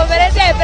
conferencia de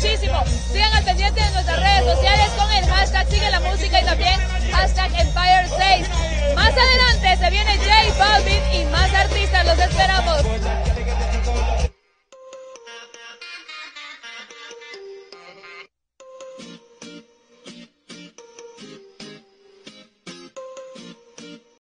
支持目。